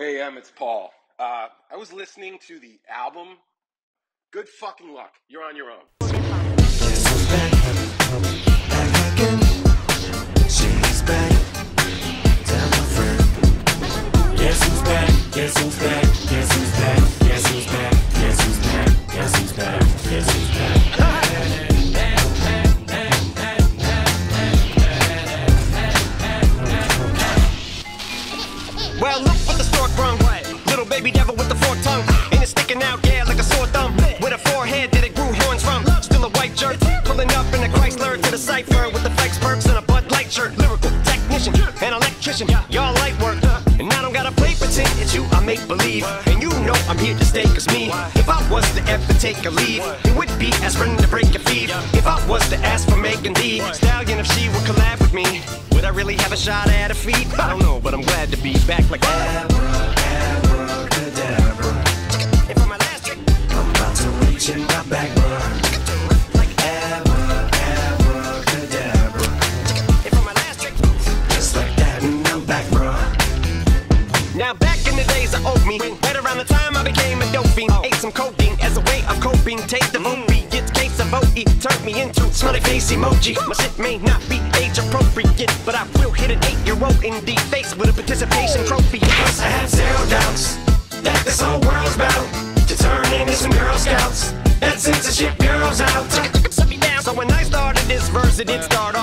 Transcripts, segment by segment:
Hey, Em, it's Paul. Uh, I was listening to the album. Good fucking luck. You're on your own. Who's back? Who's back? Who's back? Who's back? Believe. And you know I'm here to stay, cause me, if I was to ever take a leave, it would be aspirin to break your feet. If I was to ask for Megan Thee, Stallion, if she would collab with me, would I really have a shot at her feet? I don't know, but I'm glad to be back like Abracadabra. And for my last trick, I'm about to reach in my back, bruh. Face emoji. My shit may not be age appropriate, but I will hit an eight-year-old in the face with a participation trophy. Cause I have zero doubts that this whole world's about to turn into some Girl Scouts. That censorship bureau's out. Set me down. So when I started this verse, it did start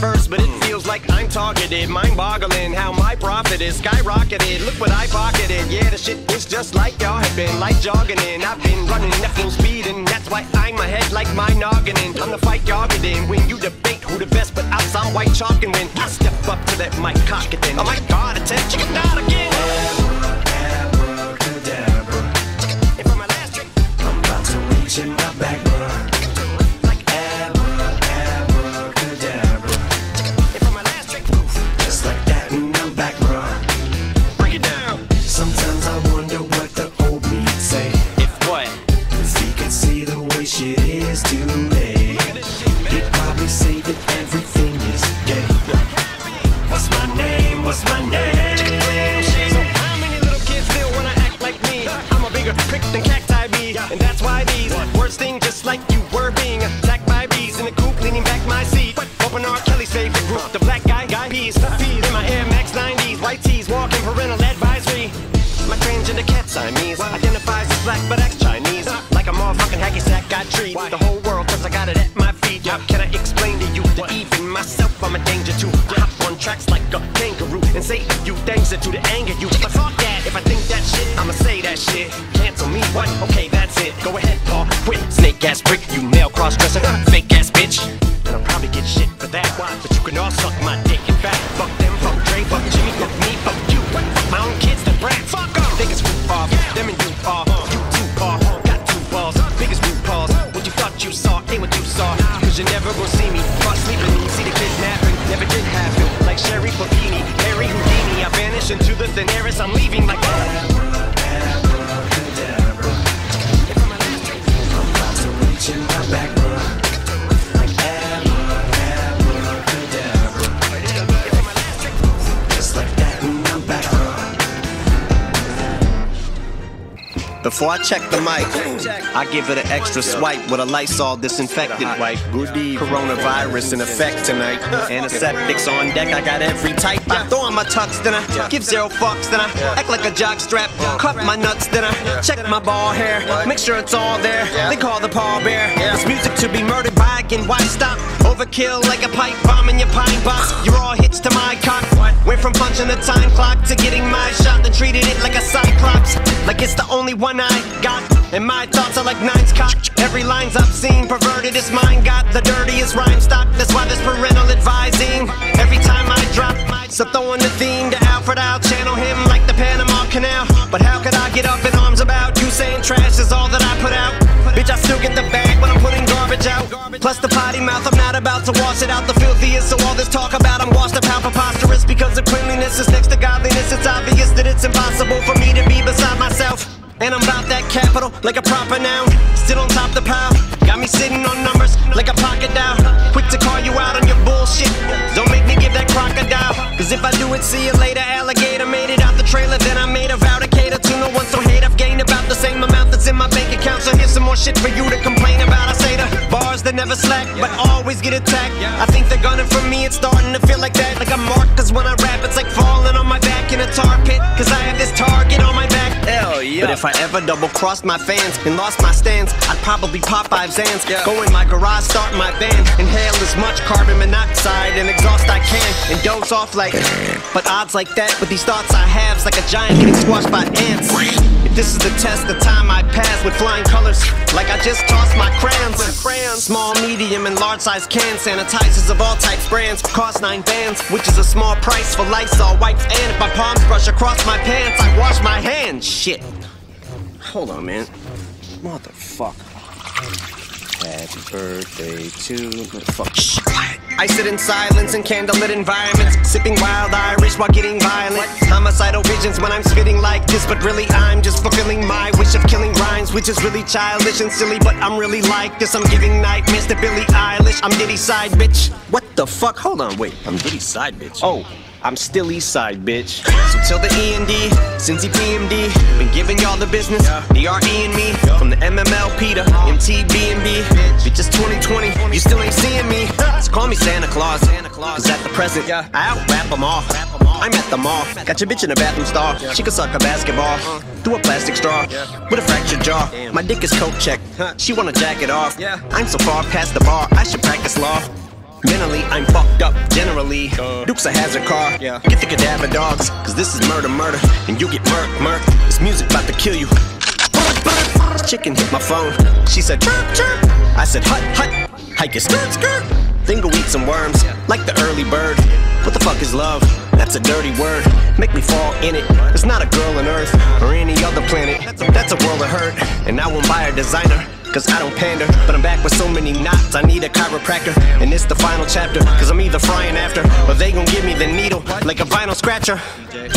first, but it feels like I'm targeted. Mind-boggling how my profit is skyrocketed. Look what I pocketed. Yeah, the shit is just like y'all have been, like jogging in. I've been running at full speed, and that's why I'm ahead like my noggin. in. I'm the fight get in. When you debate who the best, but I'm white chalk and win. I step up to that mic, cock it then. Oh my god, attention, chicken out again. My Air Max 90s, white tees, walking parental advisory. My transgender cat Siamese identifies as black but acts Chinese. Like a motherfucking hacky sack, I treat the whole world cause I got it at my feet. How can I explain to you that even myself I'm a danger to? I hop on tracks like a kangaroo and say a few things that do to anger you. But fuck that, if I think that shit, I'ma say that shit. Cancel me, what? Okay, that's it. Go ahead, Paul, quit. Snake ass prick, you male cross dresser, fake Into the as I'm leaving like Abracadabra. Before I check the mic, I give it an extra swipe with a Lysol disinfectant wipe. Coronavirus in effect tonight. Antiseptics on deck, I got every type. I throw on my tux, then I give zero fucks, then I act like a jock strap. My nuts, then I check my ball hair. Make sure it's all there. They call the pallbearer. It's music to be murdered by again. Why stop? Overkill like a pipe bomb in your pine box. You're all hits to my cock. Went from punching the time clock to getting my shot, then treated it like a cyclops. Like it's the only one I got. And my thoughts are like nines cock. Every line's obscene, perverted is mine got the dirtiest rhyme stock. That's why there's parental advising. Every time I drop, so throwing the theme to Alfred, I'll channel him like the Panama Canal. But how could I get up in arms about you saying trash is all that I put out? Bitch, I still get the bag when I'm putting garbage out. Plus the potty mouth, I'm not about to wash it out the filthiest. So all this talk about I'm washed up how preposterous because the cleanliness is next to godliness. It's obvious that it's impossible for me to be beside myself. And I'm about that capital like a proper noun. Still on top the pile. Got me sitting on numbers like a pocket dial. Quick to call you out on your bullshit. Don't make me give that crocodile. Cause if I do it, see you later. Alligator made it out the trailer. Then I made a vow to cater to no one. So hate, I've gained about the same amount that's in my bank account. So here's some more shit for you to complain about. I say the bars that never slack, but always get attacked. I think they're gunning for me. It's starting to feel like that. Like I'm marked. Cause when I rap, it's like fall. But if I ever double crossed my fans and lost my stance, I'd probably pop five Zans. Go in my garage, start my band, inhale as much carbon monoxide and exhaust I can, and doze off like. But odds like that with these thoughts I have's like a giant getting squashed by ants. If this is the test, the time I pass with flying colors, like I just tossed my crayons. Small, medium, and large size cans, sanitizers of all types, brands, cost nine bands, which is a small price for Lysol wipes. And if my palms brush across my pants, I wash my hands. Shit. Hold on, man. Motherfucker. Happy birthday to fuck. Shh, quiet. I sit in silence in candlelit environments, sipping wild Irish while getting violent. Homicidal visions when I'm spitting like this, but really I'm just fulfilling my wish of killing rhymes, which is really childish and silly. But I'm really like this. I'm giving nightmares to Billie Eilish. I'm Diddy side bitch. What the fuck? Hold on, wait. I'm Diddy side bitch. Oh. I'm still East Side, bitch. So tell the E and D, since he PMD, been giving y'all the business. DRE and me, from the MMLP to MTB and B. Bitch, it's 2020, you still ain't seeing me. So call me Santa Claus, cause at the present, I out rap them off. I'm at the mall, got your bitch in a bathroom stall. She can suck a basketball through a plastic straw with a fractured jaw. My dick is coke check, she wanna jack it off. I'm so far past the bar, I should practice law. Mentally, I'm fucked up generally. Uh. Duke's a hazard car. Yeah. Get the cadaver dogs, cause this is murder, murder. And you get murk, murk. This music about to kill you. This chicken hit my phone. She said, chirp, chirp. I said, hut, hut. Hike your skirt, skirt. Then go eat some worms, like the early bird. What the fuck is love? That's a dirty word. Make me fall in it. It's not a girl on Earth or any other planet. That's a world of hurt. And I won't buy a designer. Cause I don't pander, but I'm back with so many knots. I need a chiropractor, and it's the final chapter. Cause I'm either frying after, or they gon' give me the needle like a vinyl scratcher.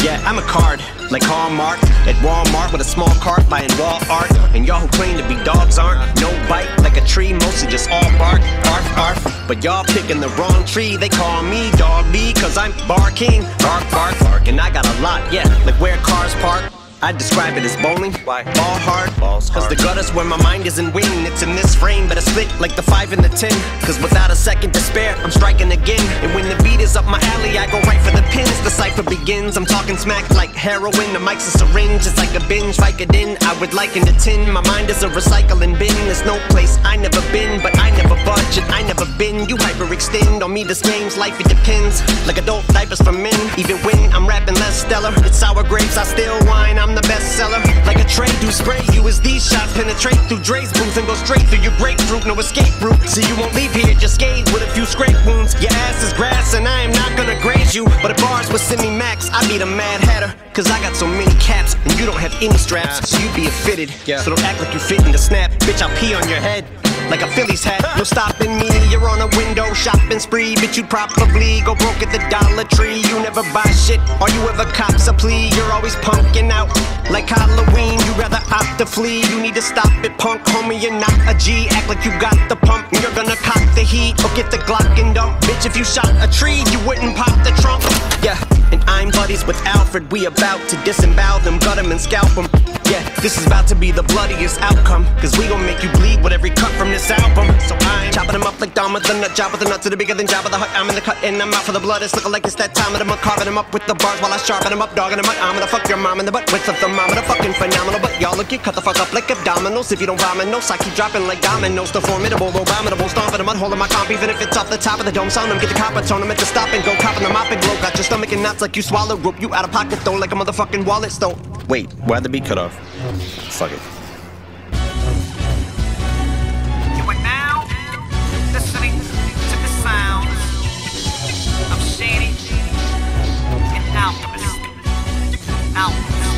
Yeah, I'm a card, like Hallmark at Walmart with a small cart buying wall art. And y'all who claim to be dogs aren't. No bite, like a tree, mostly just all bark, arf, arf. But y'all picking the wrong tree, they call me Dog B, cause I'm barking, Bark, bark, bark, and I got a lot, yeah, like where cars park. I describe it as bowling. Why? Ball hard. Balls Cause the gutter's where my mind isn't winning. It's in this frame, but I split like the five and the ten. Cause without a second to spare, I'm striking again. And when the beat is up my alley, I go right for the pins. The cipher begins. I'm talking smack like heroin. The mic's a syringe. It's like a binge Vicodin. I would liken the tin. My mind is a recycling bin. There's no place I never been, but I never budge and I never been. You hyperextend on me. This game's life, it depends. Like adult diapers for men. Even when I'm rapping less stellar, it's sour grapes. I still whine. I'm the bestseller. Like a trade do spray you as these shots penetrate through Dre's booth and go straight through your grapefruit. No escape route. So you won't leave here just scathed with a few scrape wounds. Your ass is grass and I am not gonna graze you. But at bars with Simi Max, I be the mad hatter. Cause I got so many caps and you don't have any straps. So you be a fitted. So don't act like you fit in the snap. Bitch, I'll pee on your head like a Phillies hat. No stopping me, you're on a window shopping spree, Bitch, you'd probably go broke at the Dollar Tree. You never buy shit, or you ever cops a plea. You're always punking out like Halloween. Flee. You need to stop it, punk, homie. You're not a G. Act like you got the pump, and you're gonna cock the heat or get the Glock and dump. Bitch, if you shot a tree, you wouldn't pop the trunk. Yeah, and I'm buddies with Alfred. We about to disembowel them, gut them, and scalp them. Yeah, this is about to be the bloodiest outcome. Cause we gon' make you bleed with every cut from this album. So I'm chopping them up like Dahmer the nut, job with the nuts to the bigger than Jabba the Hutt. I'm in the cut and I'm out for the blood. It's looking like it's that time of the month. Carving them up with the bars while I sharpen them up, dogging them up. I'm gonna fuck your mom in the butt with a thermometer. Fucking phenomenal, but y'all look, get cut the fuck up like abdominals. If you don't vomit, no, I keep dropping like dominoes. The formidable, abominable, stomping them, holding my comp, even if it's off the top of the dome. Sound them, get the copper tone them at the stop and go copping the mop and glow. Got your stomach and knots like you swallow rope. You out of pocket though, like a motherfucking wallet stone. Wait, why'd the beat cut off? Fuck it. You are now listening to the sound of Shady and Alchemist. Alchemist.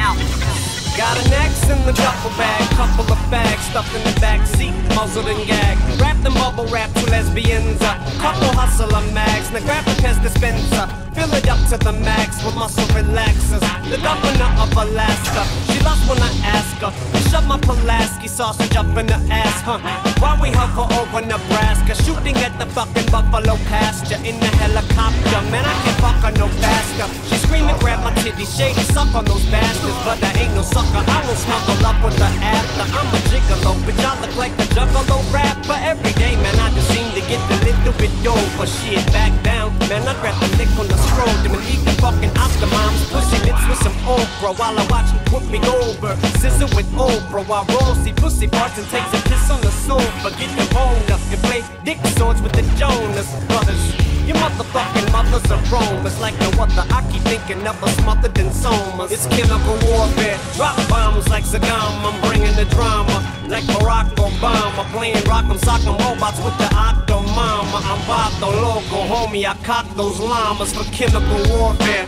Alchemist. Got an X in the duffel bag, couple of bags stuffed in the back seat, muzzled and gagged. Wrapped in bubble wrap, two lesbians, a couple hustler mags. Now grab a Pez dispenser, fill it up to the max with muscle relaxers. The governor of Alaska, she lost when I ask her. Shove my Pulaski sausage up in the ass, huh? While we hover over Nebraska, shooting at the fucking buffalo pasture in the helicopter. Man, I can't fuck her no faster. She screaming, grab my titty, shady, suck on those bastards. But I ain't no sucker, I won't snuggle up with her after. I'm a gigolo, bitch, I look like a juggalo rapper. Every day, man, I just seem to get a little bit over. Shit, back down, man, I grab the lick on the scroll. Them and eat the fucking Oscar moms, pussy lips with some okra while I watch him whoop me over. Scissor with Oprah while Rosie pussy parts and takes a piss on the sofa. Get the bone up and play dick swords with the Jonas brothers. Your motherfucking mother's a Rome. It's like no other. I keep thinking of us smothered than somas. It's chemical warfare. Drop bombs like Saddam. I'm bringing the drama. Like Barack Obama. Playing rock'em sock'em robots with the Octo Mama. I'm Vato Loco, homie. I cock those llamas for chemical warfare.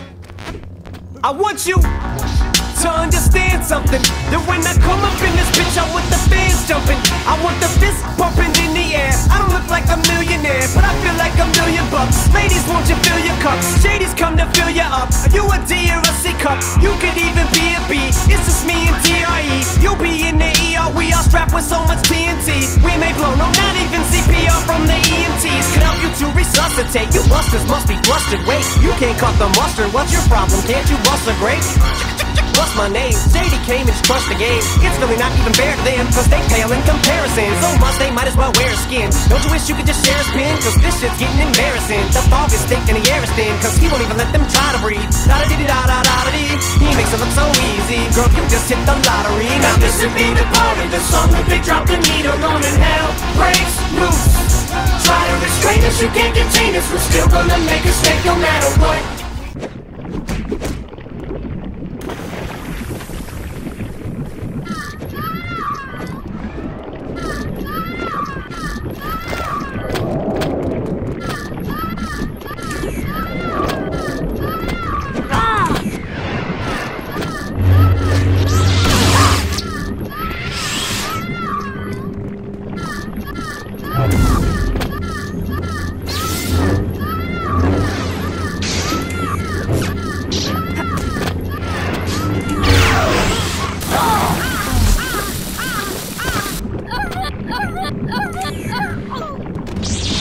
I want you to understand something. That when I come up in this bitch, I want the fans jumping. I want the fist pumping in the air. I don't look like a millionaire, but I feel like a million bucks. Ladies, won't you fill your cup? Shadies come to fill you up. You a D or a C cup? You could even be a B. It's just me and DRE. You'll be in the ER. We are strapped with so much TNT. We may blow, no, resuscitate. You busters must be flustered. Wait, you can't cut the mustard. What's your problem? Can't you bust a grape? What's my name? JD came and crushed the game. It's really not even fair to them, cause they pale in comparison. So much they might as well wear a skin. Don't you wish you could just share a spin? Cause this shit's getting embarrassing. The fog is thick and the air is thin, cause he won't even let them try to breathe. Da da da da da da dee. He makes it look so easy. Girl, you just hit the lottery. Now this would be the part of the song where they drop the needle on and hell breaks loose. Us, you can't contain us. We're still gonna make a mistake no matter what.